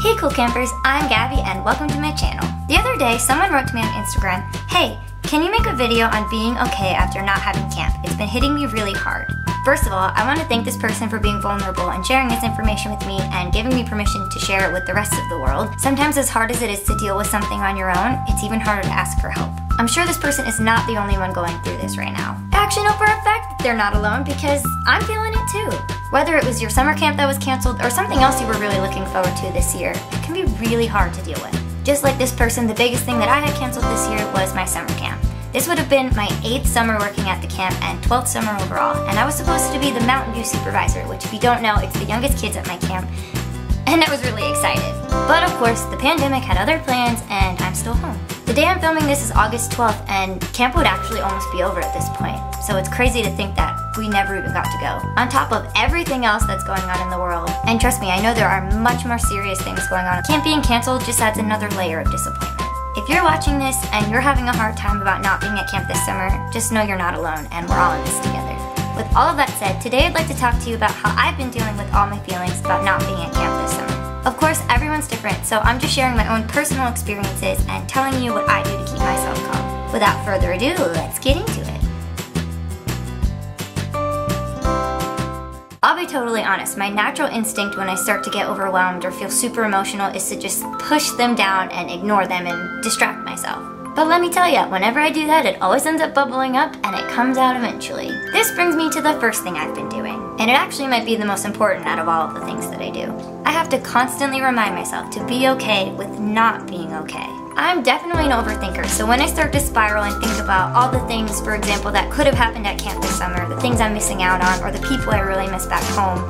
Hey cool campers, I'm Gabby and welcome to my channel. The other day, someone wrote to me on Instagram, Hey, can you make a video on being okay after not having camp? It's been hitting me really hard. First of all, I want to thank this person for being vulnerable and sharing this information with me and giving me permission to share it with the rest of the world. Sometimes as hard as it is to deal with something on your own, it's even harder to ask for help. I'm sure this person is not the only one going through this right now. I actually know for a fact they're not alone because I'm feeling it too. Whether it was your summer camp that was canceled or something else you were really looking forward to this year, it can be really hard to deal with. Just like this person, the biggest thing that I had canceled this year was my summer camp. This would have been my 8th summer working at the camp and 12th summer overall, and I was supposed to be the Mountain View supervisor, which if you don't know, it's the youngest kids at my camp, and I was really excited. But of course, the pandemic had other plans and I'm still home. The day I'm filming this is August 12th and camp would actually almost be over at this point, so it's crazy to think that we never even got to go. On top of everything else that's going on in the world, and trust me, I know there are much more serious things going on. Camp being canceled just adds another layer of disappointment. If you're watching this and you're having a hard time about not being at camp this summer, just know you're not alone and we're all in this together. With all of that said, today I'd like to talk to you about how I've been dealing with all my feelings about not being at camp this summer. Of course, everyone's different, so I'm just sharing my own personal experiences and telling you what I do to keep myself calm. Without further ado, let's get into it. I'll be totally honest, my natural instinct when I start to get overwhelmed or feel super emotional is to just push them down and ignore them and distract myself. But let me tell you, whenever I do that, it always ends up bubbling up and it comes out eventually. This brings me to the first thing I've been doing, and it actually might be the most important out of all of the things that I do. I have to constantly remind myself to be okay with not being okay. I'm definitely an overthinker, so when I start to spiral and think about all the things, for example, that could have happened at camp this summer, the things I'm missing out on, or the people I really miss back home,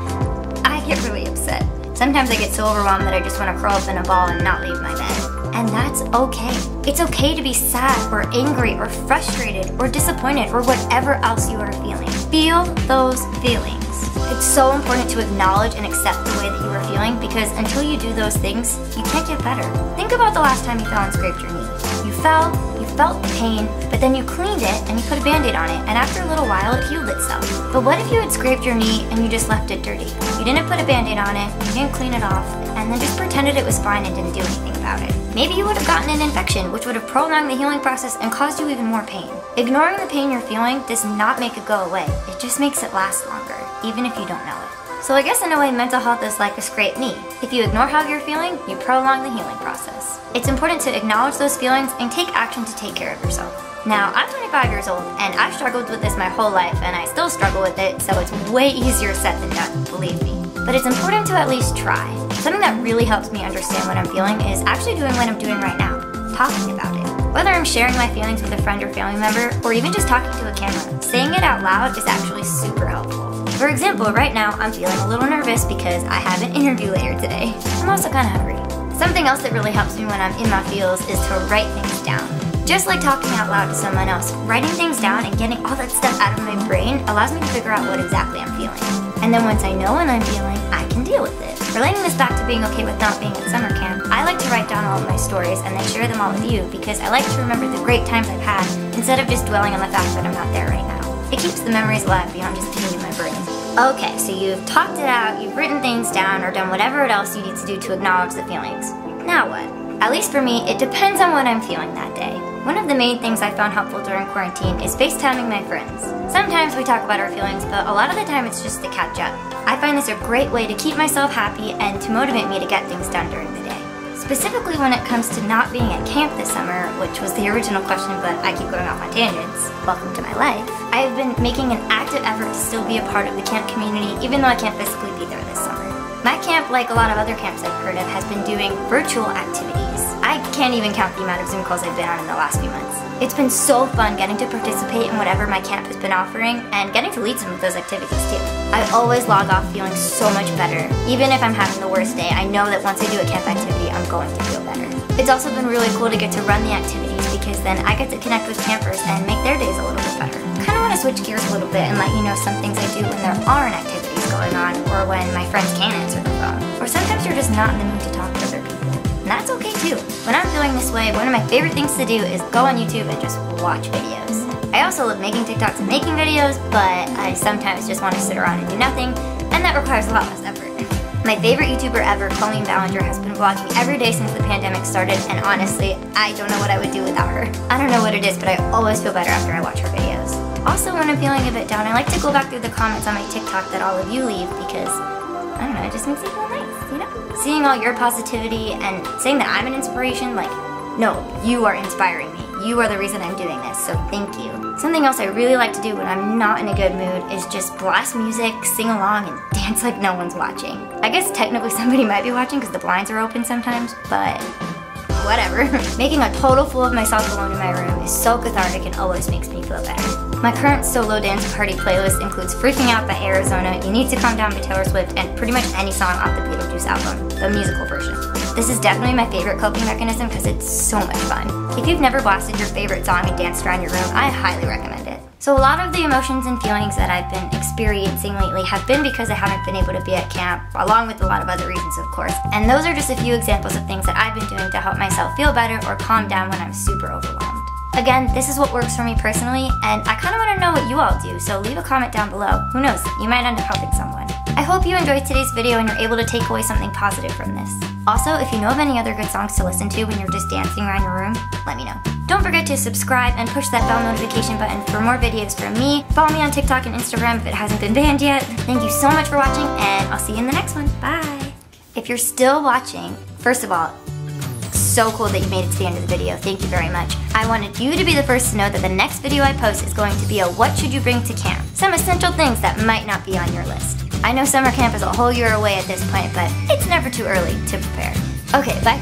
I get really upset. Sometimes I get so overwhelmed that I just want to curl up in a ball and not leave my bed. And that's okay. It's okay to be sad or angry or frustrated or disappointed or whatever else you are feeling. Feel those feelings. It's so important to acknowledge and accept the way that you are feeling because until you do those things, you can't get better. Think about the last time you fell and scraped your knee. You fell, felt pain, but then you cleaned it and you put a band-aid on it, and after a little while it healed itself. But what if you had scraped your knee and you just left it dirty? You didn't put a band-aid on it, you didn't clean it off, and then just pretended it was fine and didn't do anything about it. Maybe you would have gotten an infection, which would have prolonged the healing process and caused you even more pain. Ignoring the pain you're feeling does not make it go away. It just makes it last longer, even if you don't know it. So I guess in a way mental health is like a scraped knee. If you ignore how you're feeling, you prolong the healing process. It's important to acknowledge those feelings and take action to take care of yourself. Now, I'm 25 years old and I've struggled with this my whole life and I still struggle with it, so it's way easier said than done, believe me. But it's important to at least try. Something that really helps me understand what I'm feeling is actually doing what I'm doing right now, talking about it. Whether I'm sharing my feelings with a friend or family member, or even just talking to a camera, saying it out loud is actually super helpful. For example, right now I'm feeling a little nervous because I have an interview later today. I'm also kind of hungry. Something else that really helps me when I'm in my feels is to write things down. Just like talking out loud to someone else, writing things down and getting all that stuff out of my brain allows me to figure out what exactly I'm feeling. And then once I know what I'm feeling, I can deal with it. Relating this back to being okay with not being at summer camp, I like to write down all of my stories and then share them all with you because I like to remember the great times I've had instead of just dwelling on the fact that I'm not there right now. It keeps the memories alive beyond just being in my brain. Okay, so you've talked it out, you've written things down, or done whatever else you need to do to acknowledge the feelings. Now what? At least for me, it depends on what I'm feeling that day. One of the main things I found helpful during quarantine is FaceTiming my friends. Sometimes we talk about our feelings, but a lot of the time it's just to catch up. I find this a great way to keep myself happy and to motivate me to get things done during the day. Specifically when it comes to not being at camp this summer, which was the original question, but I keep going off on tangents. Welcome to my life. I have been making an active effort to still be a part of the camp community, even though I can't physically be there this summer. My camp, like a lot of other camps I've heard of, has been doing virtual activities. I can't even count the amount of Zoom calls I've been on in the last few months. It's been so fun getting to participate in whatever my camp has been offering and getting to lead some of those activities too. I always log off feeling so much better. Even if I'm having the worst day, I know that once I do a camp activity, I'm going to feel better. It's also been really cool to get to run the activities because then I get to connect with campers and make their days a little bit better. I Kind of want to switch gears a little bit and let you know some things I do when there aren't activities going on or when my friends can't answer the phone. Or sometimes you're just not in the mood to talk to other people. And that's okay too. When I'm feeling this way, one of my favorite things to do is go on YouTube and just watch videos. I also love making TikToks and making videos, but I sometimes just want to sit around and do nothing, and that requires a lot less effort. My favorite YouTuber ever, Colleen Ballinger, has been vlogging every day since the pandemic started, and honestly, I don't know what I would do without her. I don't know what it is, but I always feel better after I watch her videos. Also, when I'm feeling a bit down, I like to go back through the comments on my TikTok that all of you leave because, I don't know, it just makes me feel nice, you know? Seeing all your positivity and saying that I'm an inspiration, like, no, you are inspiring me. You are the reason I'm doing this, so thank you. Something else I really like to do when I'm not in a good mood is just blast music, sing along, and dance like no one's watching. I guess technically somebody might be watching because the blinds are open sometimes, but whatever. Making a total fool of myself alone in my room is so cathartic and always makes me feel better. My current solo dance party playlist includes Freaking Out by Arizona, You Need to Calm Down by Taylor Swift, and pretty much any song off the Beetlejuice album, the musical version. This is definitely my favorite coping mechanism because it's so much fun. If you've never blasted your favorite song and danced around your room, I highly recommend it. So a lot of the emotions and feelings that I've been experiencing lately have been because I haven't been able to be at camp, along with a lot of other reasons of course. And those are just a few examples of things that I've been doing to help myself feel better or calm down when I'm super overwhelmed. Again, this is what works for me personally, and I kind of want to know what you all do, so leave a comment down below. Who knows, you might end up helping someone. I hope you enjoyed today's video and you're able to take away something positive from this. Also, if you know of any other good songs to listen to when you're just dancing around your room, let me know. Don't forget to subscribe and push that bell notification button for more videos from me. Follow me on TikTok and Instagram if it hasn't been banned yet. Thank you so much for watching, and I'll see you in the next one. Bye! If you're still watching, first of all, so cool that you made it to the end of the video. Thank you very much. I wanted you to be the first to know that the next video I post is going to be a what should you bring to camp? Some essential things that might not be on your list. I know summer camp is a whole year away at this point, but it's never too early to prepare. Okay, bye